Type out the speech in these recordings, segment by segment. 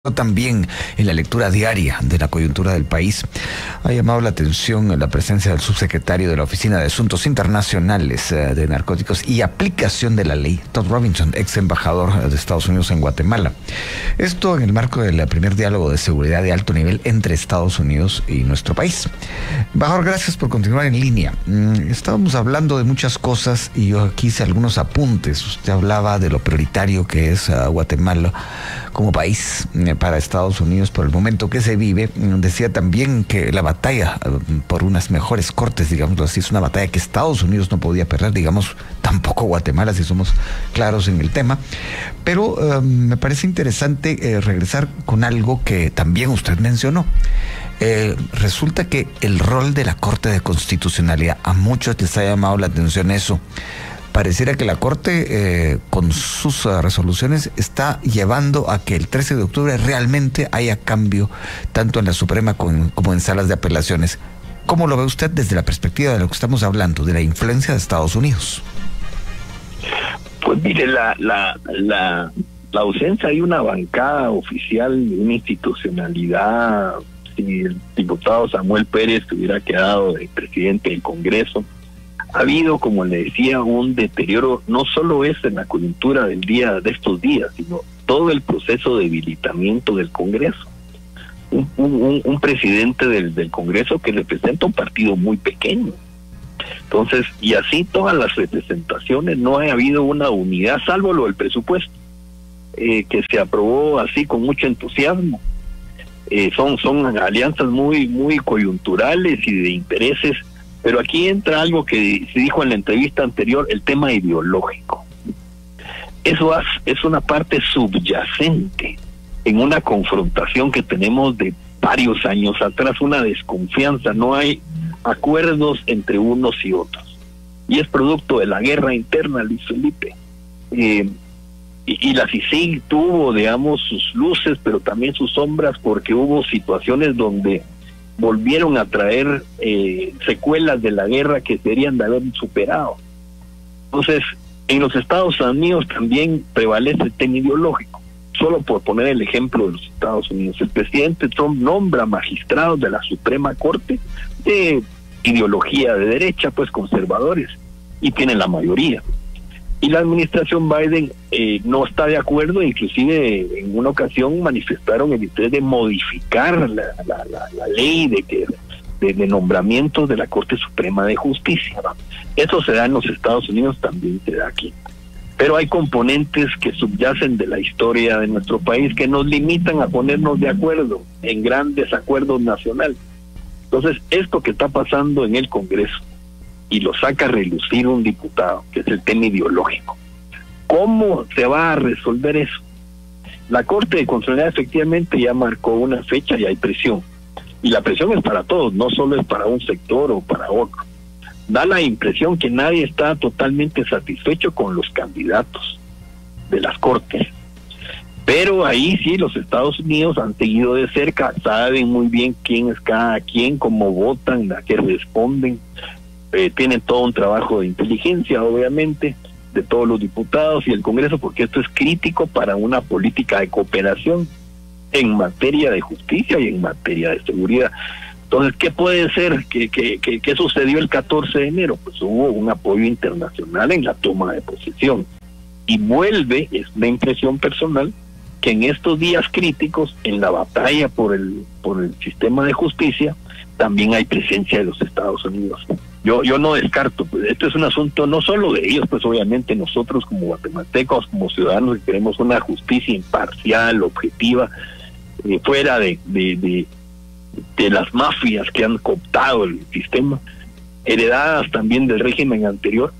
también en la lectura diaria de la coyuntura del país. Ha llamado la atención la presencia del subsecretario de la Oficina de Asuntos Internacionales eh, de Narcóticos y Aplicación de la Ley, Todd Robinson, ex embajador de Estados Unidos en Guatemala. Esto en el marco del primer diálogo de seguridad de alto nivel entre Estados Unidos y nuestro país. Embajador, gracias por continuar en línea. Mm, estábamos hablando de muchas cosas y yo aquí hice algunos apuntes. Usted hablaba de lo prioritario que es uh, Guatemala como país eh, para Estados Unidos por el momento que se vive. Mm, decía también que la batalla eh, por unas mejores cortes, digamos así, es una batalla que Estados Unidos no podía perder, digamos, tampoco Guatemala, si somos claros en el tema. Pero eh, me parece interesante regresar con algo que también usted mencionó. resulta que el rol de la Corte de Constitucionalidad, a muchos les ha llamado la atención eso pareciera que la Corte, eh, con sus uh, resoluciones, está llevando a que el 13 de octubre realmente haya cambio, tanto en la Suprema como en salas de apelaciones. ¿Cómo lo ve usted desde la perspectiva de lo que estamos hablando, de la influencia de Estados Unidos? Pues mire, la, la, la, ausencia de una bancada oficial, una institucionalidad, si el diputado Samuel Pérez hubiera quedado de presidente del Congreso, ha habido, como le decía, un deterioro, no solo es en la coyuntura del día de estos días, sino todo el proceso de debilitamiento del Congreso. Un, presidente del, Congreso que representa un partido muy pequeño. Entonces, y así todas las representaciones, no ha habido una unidad, salvo lo del presupuesto, eh, que se aprobó así con mucho entusiasmo. Eh, son, son alianzas muy, muy coyunturales y de intereses pero aquí entra algo que se dijo en la entrevista anterior, el tema ideológico. Eso es una parte subyacente en una confrontación que tenemos de varios años atrás, una desconfianza, no hay acuerdos entre unos y otros. Y es producto de la guerra interna, Luis Felipe. Eh, y, la CICIG tuvo, digamos, sus luces, pero también sus sombras, porque hubo situaciones donde volvieron a traer eh, secuelas de la guerra que deberían de haber superado. Entonces, en los Estados Unidos también prevalece el tema ideológico. Solo por poner el ejemplo de los Estados Unidos, el presidente Trump nombra magistrados de la Suprema Corte de ideología de derecha, pues conservadores, y tienen la mayoría y la administración Biden eh, no está de acuerdo, inclusive en una ocasión manifestaron el interés de modificar la, ley de que de, nombramientos de la Corte Suprema de Justicia. Eso se da en los Estados Unidos, también se da aquí. Pero hay componentes que subyacen de la historia de nuestro país que nos limitan a ponernos de acuerdo en grandes acuerdos nacionales. Entonces, esto que está pasando en el Congreso, y lo saca a relucir un diputado, que es el tema ideológico. ¿Cómo se va a resolver eso? La Corte de Constitucionalidad efectivamente ya marcó una fecha y hay presión. Y la presión es para todos, no solo es para un sector o para otro. Da la impresión que nadie está totalmente satisfecho con los candidatos de las Cortes. Pero ahí sí, los Estados Unidos han seguido de cerca, saben muy bien quién es cada quien, cómo votan, a qué responden, eh, tienen todo un trabajo de inteligencia, obviamente, de todos los diputados y el Congreso, porque esto es crítico para una política de cooperación en materia de justicia y en materia de seguridad. Entonces, ¿qué puede ser? ¿Qué, qué, qué, sucedió el 14 de enero? Pues hubo un apoyo internacional en la toma de posesión. Y vuelve, es la impresión personal, que en estos días críticos, en la batalla por el, por el sistema de justicia, también hay presencia de los Estados Unidos. Yo, yo no descarto, pues esto es un asunto no solo de ellos, pues obviamente nosotros como guatemaltecos, como ciudadanos que queremos una justicia imparcial, objetiva, eh, fuera de, de, de, las mafias que han cooptado el sistema, heredadas también del régimen anterior,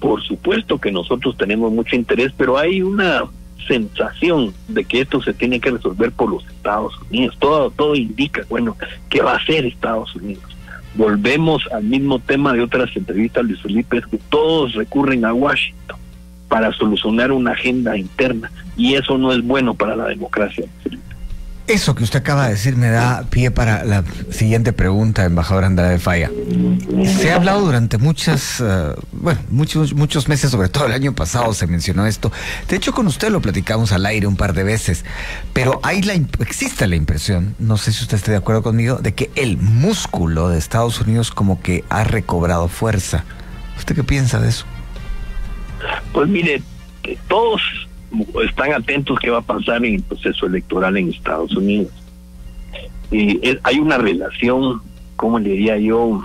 por supuesto que nosotros tenemos mucho interés, pero hay una sensación de que esto se tiene que resolver por los Estados Unidos. Todo, todo indica, bueno, ¿qué va a hacer Estados Unidos? volvemos al mismo tema de otras entrevistas, Luis Felipe, es que todos recurren a Washington para solucionar una agenda interna y eso no es bueno para la democracia. Eso que usted acaba de decir me da pie para la siguiente pregunta, embajador Andrade Falla. Se ha hablado durante muchas, eh, bueno, muchos, muchos meses, sobre todo el año pasado se mencionó esto. De hecho, con usted lo platicamos al aire un par de veces, pero hay la, existe la impresión, no sé si usted está de acuerdo conmigo, de que el músculo de Estados Unidos como que ha recobrado fuerza. ¿Usted qué piensa de eso? Pues mire, todos están atentos qué va a pasar en el proceso electoral en Estados Unidos. Y hay una relación, como le diría yo,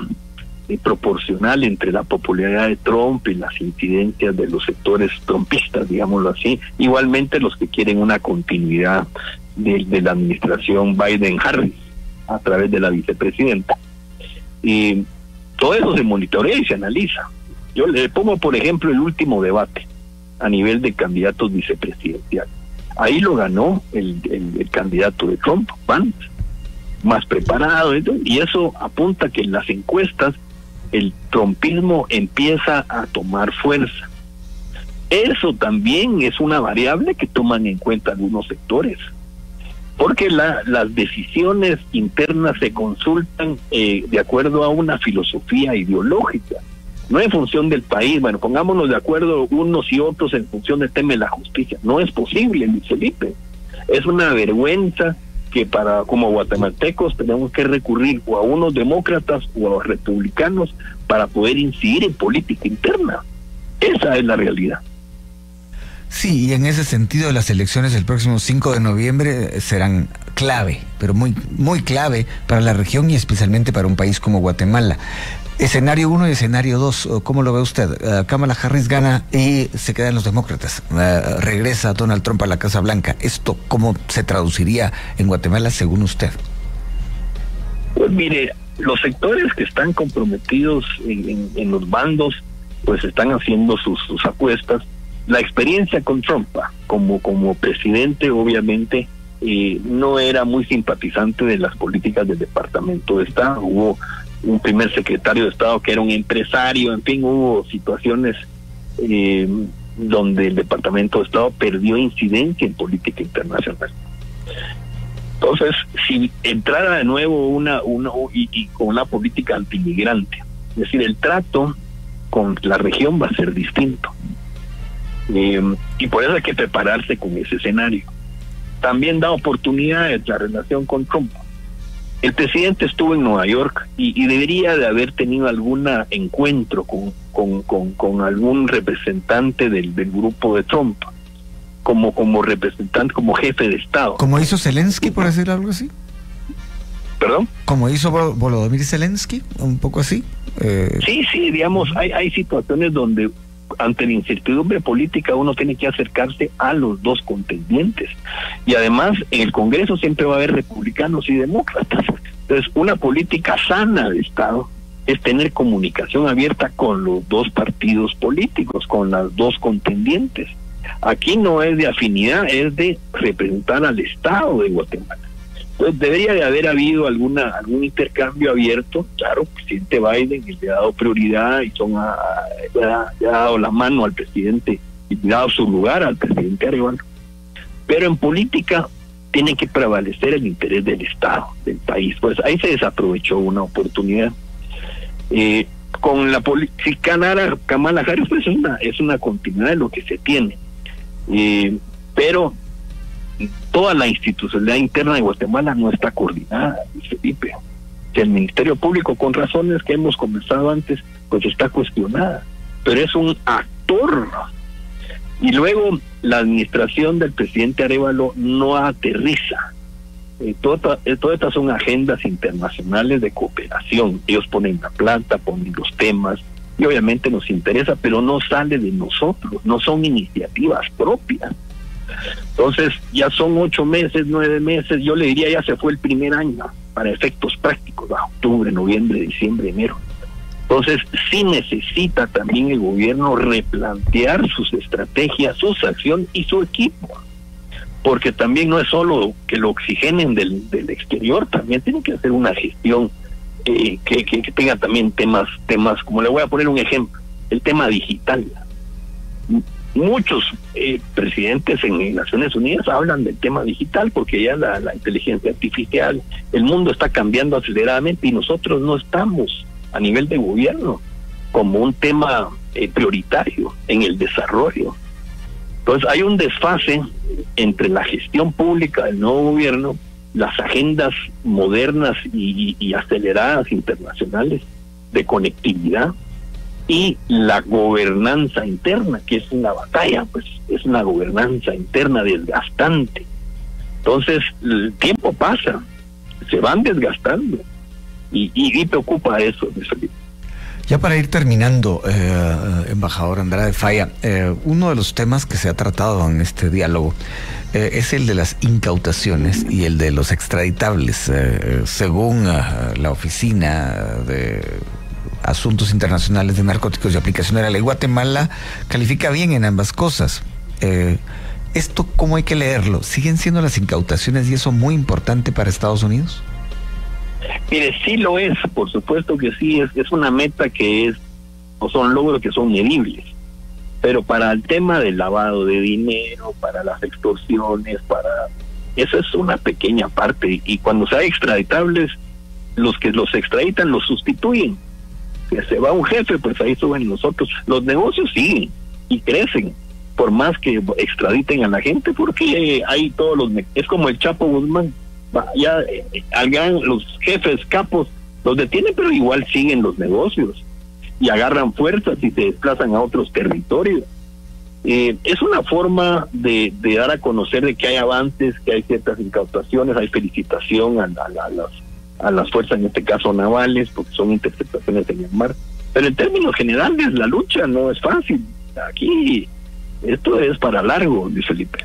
eh, proporcional entre la popularidad de Trump y las incidencias de los sectores trumpistas, digámoslo así. Igualmente los que quieren una continuidad de la administración Biden-Harris a través de la vicepresidenta. Y todo eso se monitorea y se analiza. Yo le pongo, por ejemplo, el último debate a nivel de candidatos vicepresidenciales. Ahí lo ganó el, el, candidato de Trump, Vance, más preparado, y eso apunta que en las encuestas el trumpismo empieza a tomar fuerza. Eso también es una variable que toman en cuenta algunos sectores, porque la, las decisiones internas se consultan eh, de acuerdo a una filosofía ideológica no en función del país, bueno, pongámonos de acuerdo unos y otros en función del tema de la justicia. No es posible, Luis Felipe. Es una vergüenza que para como guatemaltecos tenemos que recurrir o a unos demócratas o a republicanos para poder incidir en política interna. Esa es la realidad. Sí, y en ese sentido las elecciones del próximo 5 de noviembre serán clave, pero muy muy clave para la región y especialmente para un país como Guatemala. Escenario 1 y escenario 2, ¿cómo lo ve usted? Uh, Kamala Harris gana y se quedan los demócratas. Uh, regresa Donald Trump a la Casa Blanca. ¿Esto cómo se traduciría en Guatemala según usted? Pues mire, los sectores que están comprometidos en, los bandos, pues están haciendo sus, apuestas. La experiencia con Trump ah, como, como presidente, obviamente, eh, no era muy simpatizante de las políticas del Departamento de Estado. Hubo un primer secretario de Estado que era un empresario, en fin, hubo situaciones eh, donde el Departamento de Estado perdió incidencia en política internacional. Entonces, si entrara de nuevo una, una y, con una política antimigrante, es decir, el trato con la región va a ser distinto. Eh, y por eso hay que prepararse con ese escenario. También da oportunidades la relación con Trump el presidente estuvo en Nueva York y, debería de haber tenido algún encuentro con, con, con, algún representante del, grupo de Trump, como, como representante, como jefe de Estado. ¿Como hizo Zelensky, por decir algo así? ¿Perdón? ¿Como hizo Volodymyr Zelensky, un poco así. Eh, sí, sí, digamos, hay, hay situaciones donde ante la incertidumbre política uno tiene que acercarse a los dos contendientes. Y además en el Congreso siempre va a haber republicanos y demócratas. Entonces una política sana de Estado es tener comunicación abierta con los dos partidos políticos, con las dos contendientes. Aquí no es de afinidad, es de representar al Estado de Guatemala. Pues debería de haber habido alguna algún intercambio abierto. Claro, el presidente Biden le ha dado prioridad y son ha, ha, dado la mano al presidente y le ha dado su lugar al presidente Arevalo. Pero en política tiene que prevalecer el interés del Estado, del país. Pues ahí se desaprovechó una oportunidad. Eh, con la si ganara Kamala Harris, pues es una, es una continuidad de lo que se tiene. Eh, pero toda la institucionalidad interna de Guatemala no está coordinada, Felipe. Que el Ministerio Público, con razones que hemos conversado antes, pues está cuestionada. Pero es un actor. Y luego la administración del presidente Arevalo no aterriza. Eh, todas eh, estas son agendas internacionales de cooperación. Ellos ponen la planta, ponen los temas, y obviamente nos interesa, pero no sale de nosotros, no son iniciativas propias. Entonces, ya son ocho meses, nueve meses, yo le diría ya se fue el primer año para efectos prácticos, octubre, noviembre, diciembre, enero. Entonces, sí necesita también el gobierno replantear sus estrategias, sus acciones y su equipo. Porque también no es solo que lo oxigenen del, exterior, también tienen que hacer una gestión eh, que, que, que tenga también temas, temas, como le voy a poner un ejemplo, el tema digital muchos eh, presidentes en Naciones Unidas hablan del tema digital porque ya la, inteligencia artificial, el mundo está cambiando aceleradamente y nosotros no estamos a nivel de gobierno como un tema eh, prioritario en el desarrollo. Entonces hay un desfase entre la gestión pública del nuevo gobierno, las agendas modernas y aceleradas internacionales de conectividad y la gobernanza interna, que es una batalla, pues es una gobernanza interna desgastante. Entonces, el tiempo pasa, se van desgastando y, y, preocupa eso. Ya para ir terminando, eh, embajador Andrade Falla, eh, uno de los temas que se ha tratado en este diálogo eh, es el de las incautaciones y el de los extraditables. según la oficina de Asuntos Internacionales de Narcóticos y Aplicación de la Ley. Guatemala califica bien en ambas cosas. Eh, ¿Esto cómo hay que leerlo? ¿Siguen siendo las incautaciones y eso muy importante para Estados Unidos? Mire, sí lo es, por supuesto que sí, es, es una meta que es, o son logros que son medibles. Pero para el tema del lavado de dinero, para las extorsiones, para... Eso es una pequeña parte. Y cuando se hay extraditables, los que los extraditan los sustituyen que se va un jefe, pues ahí suben nosotros. Los negocios siguen y crecen, por más que extraditen a la gente, porque hay todos los... Es como el Chapo Guzmán, ya eh, los jefes capos los detienen, pero igual siguen los negocios y agarran fuerzas y se desplazan a otros territorios. Eh, es una forma de, dar a conocer de que hay avances, que hay ciertas incautaciones, hay felicitación a, a, a las a las fuerzas, en este caso navales, porque son interceptaciones en el mar. Pero en términos generales, la lucha no es fácil. Aquí esto es para largo, Luis Felipe.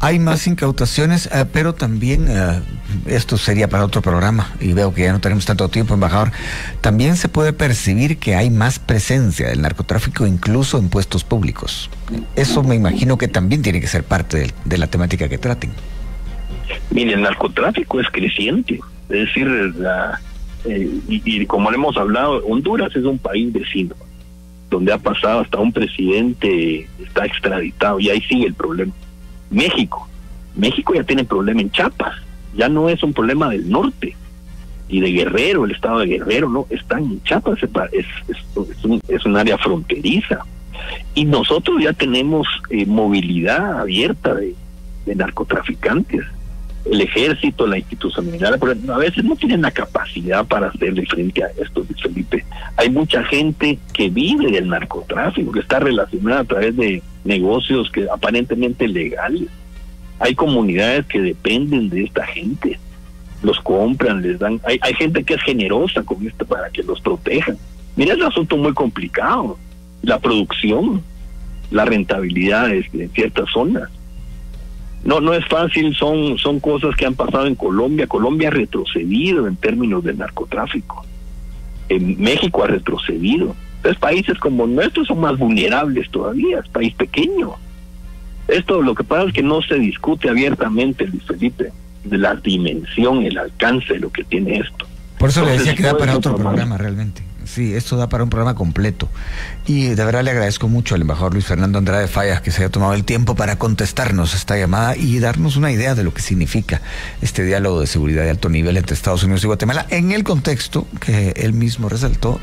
Hay más incautaciones, eh, pero también, eh, esto sería para otro programa, y veo que ya no tenemos tanto tiempo, embajador, también se puede percibir que hay más presencia del narcotráfico incluso en puestos públicos. Eso me imagino que también tiene que ser parte de, la temática que traten. Mire, el narcotráfico es creciente. Es decir, eh, y, como le hemos hablado, Honduras es un país vecino, donde ha pasado hasta un presidente, está extraditado y ahí sigue el problema. México, México ya tiene problema en Chiapas, ya no es un problema del norte y de Guerrero, el estado de Guerrero, no, están en Chiapas, es, un, es un área fronteriza. Y nosotros ya tenemos eh, movilidad abierta de, de narcotraficantes el ejército, la institucionalidad, a veces no tienen la capacidad para hacerle frente a esto, Felipe. Hay mucha gente que vive del narcotráfico, que está relacionada a través de negocios que aparentemente legales. Hay comunidades que dependen de esta gente, los compran, les dan. Hay, gente que es generosa con esto para que los protejan. Mira, es un asunto muy complicado. La producción, la rentabilidad en ciertas zonas no, no es fácil, son, son cosas que han pasado en Colombia. Colombia ha retrocedido en términos de narcotráfico. En México ha retrocedido. Entonces países como nuestros son más vulnerables todavía, es país pequeño. Esto lo que pasa es que no se discute abiertamente, Luis Felipe, de la dimensión, el alcance de lo que tiene esto. Por eso le decía que da para otro programa realmente. Sí, esto da para un programa completo. Y de verdad le agradezco mucho al embajador Luis Fernando Andrade Fallas que se haya tomado el tiempo para contestarnos esta llamada y darnos una idea de lo que significa este diálogo de seguridad de alto nivel entre Estados Unidos y Guatemala en el contexto que él mismo resaltó